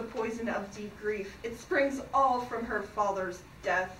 the poison of deep grief. It springs all from her father's death.